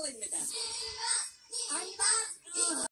telling